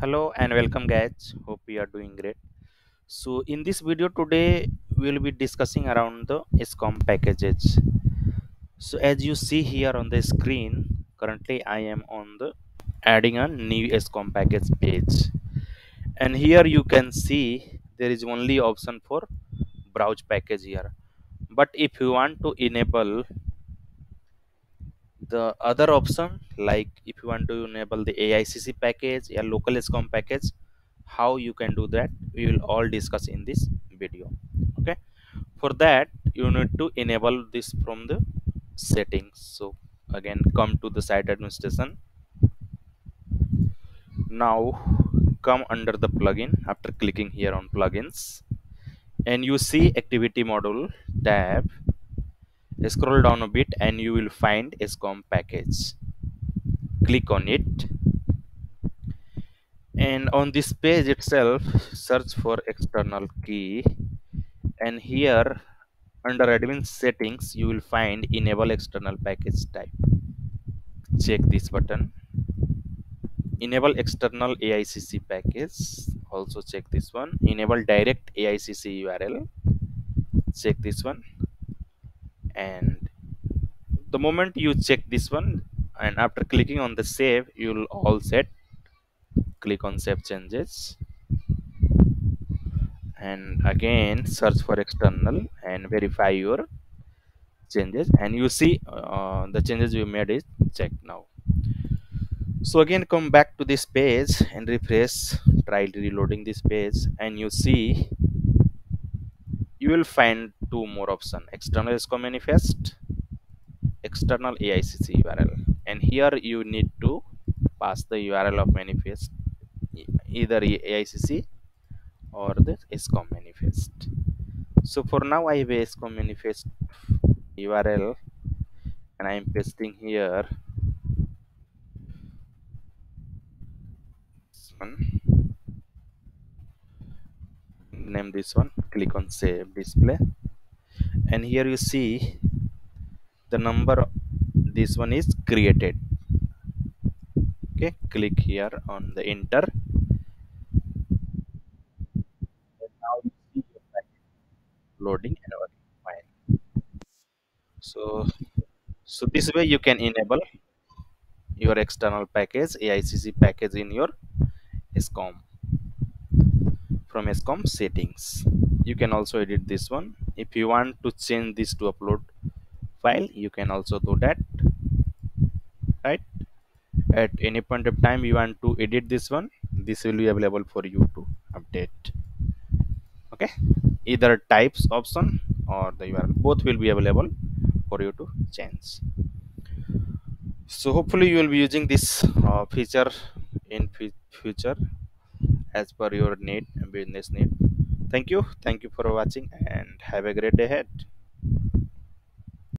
hello and welcome guys. Hope you are doing great. So in this video today we will be discussing around the SCORM packages. So as you see here on the screen currently i am on the adding a new SCORM package page. And here you can see there is only option for browse package here. But if you want to enable the other option like if you want to enable the AICC package a local SCORM package how you can do that we will all discuss in this video. Okay? For that you need to enable this from the settings. So again come to the site administration. Now come under the plugin. After clicking here on plugins and you see activity module tab scroll down a bit and you will find SCORM package. Click on it. And on this page itself search for external key. And here under admin settings you will find enable external package type. Check this button. Enable external AICC package. Also check this one. Enable direct AICC URL check this one and the moment you check this one and after clicking on the save you'll all set. Click on save changes. And again search for external and verify your changes. And you see uh, the changes you made is checked now. So again come back to this page and refresh try reloading this page. And you see you will find two more option. External SCORM manifest external AICC URL and here you need to pass the URL of manifest either AICC or the SCORM manifest. So for now I have a SCORM manifest URL and I am pasting here this one. Name this one. Click on save display and here you see the number this one is created. Okay click here on the enter. Now you see your loading and working fine so so this way you can enable your external package AICC package in your SCORM from SCORM settings. You can also edit this one if you want to change this to upload file you can also do that right? At any point of time you want to edit this one this will be available for you to update okay? Either types option or the URL both will be available for you to change. So hopefully you will be using this uh, feature in future as per your need business need thank you. Thank you for watching and have a great day ahead